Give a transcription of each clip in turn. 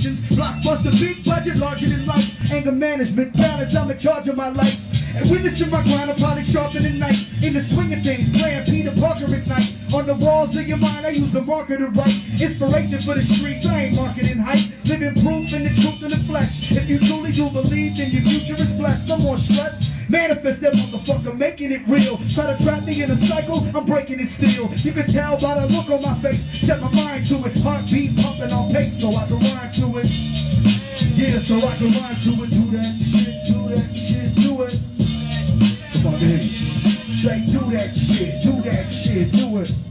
productions. Blockbuster, big budget, larger than life. Anger management, balance, I'm in charge of my life. And witness to my grind, I'm probably sharper than night. In the swing of things, playing Peter Parker at night. On the walls of your mind, I use a marker to write. Inspiration for the streets, I ain't marketing hype. Living proof in the truth in the flesh. If you truly do believe, then your future is blessed. No more stress. Manifest that motherfucker, making it real. Try to trap me in a cycle, I'm breaking it still. You can tell by the look on my face. Set my mind to it, heartbeat pumping on pace, so I can rhyme to it. Yeah, so I can rhyme to it. Do that shit, do that shit, do it. Come on, baby. Say, do that shit, do that shit, do it.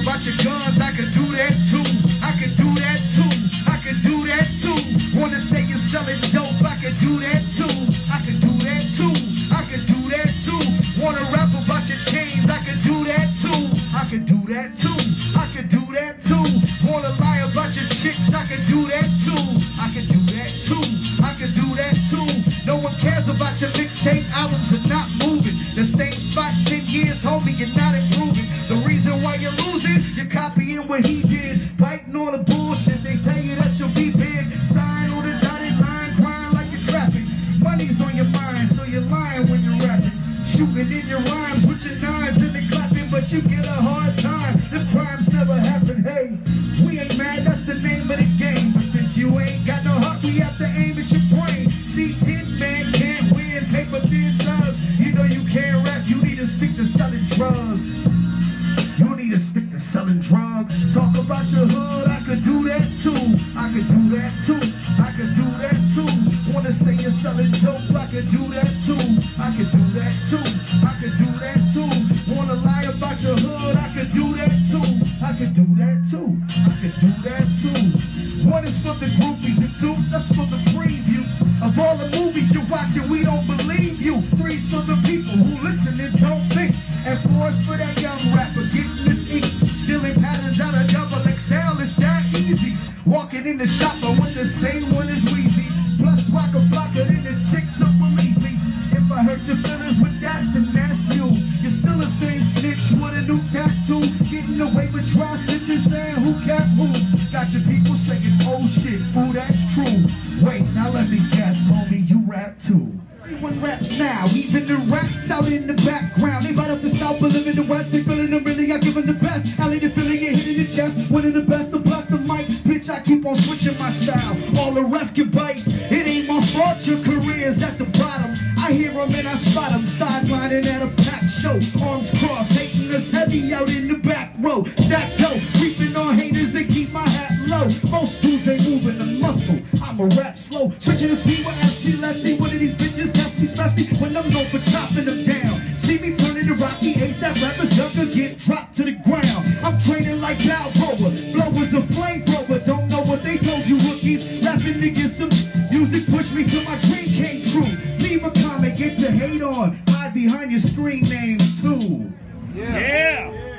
About your guns? I can do that too. I can do that too. I can do that too. Wanna say you're selling dope? I can do that too. I can do that too. I can do that too. Wanna rap about your chains? I can do that too. I can do that too. I can do that too. Wanna lie about your chicks? I can do that too. I can do that too. I can do that too. No one cares about your mixtape albums are not moving. The same spot 10 years, homie, you're not improving. You're losing, you're copying what he did. Biting on the bullshit, they tell you that you'll be big. Sign on the dotted line, crying like you're trapping. Money's on your mind, so you're lying when you're rapping. Shooting in your rhymes with your nines and the clapping, but you get a hard time. The crimes never happen. Hey, we ain't mad, that's the name of the game. But since you ain't got no heart, we have to aim at your hood, I could do that too. I could do that too. I could do that too. Wanna say you're selling dope, I could do that too. I could do that too. I could do that too. Wanna lie about your hood, I could do that too. I could do that too. I could do that too. One is for the groupies Walking in the shop, I want the same one as Weezy. Plus, Waka Flocka than the chicks, so believe me. If I hurt your feelings with that, then that's you. You're still a stain snitch with a new tattoo. Getting away with dry stitches saying who kept who. Got your people saying, oh shit, fool, that's true. Wait, now let me guess, homie, you rap too. Everyone raps now, even the rats out in the background. They bite up the south, but live in the west. Bite. It ain't my fault, your career's at the bottom. I hear them and I spot them, sidelining at a packed show. Arms crossed, hating us heavy out in the back row. Stack dough, creeping on haters and keep my hat low. Most dudes ain't moving the muscle. I'm a rap slow. Switching the speed with Ashley. Let's see one of these bitches test me, especially when I'm known for chopping Push me till my dream came true. Leave a comment, get your hate on. hide behind your screen name too. Yeah. yeah.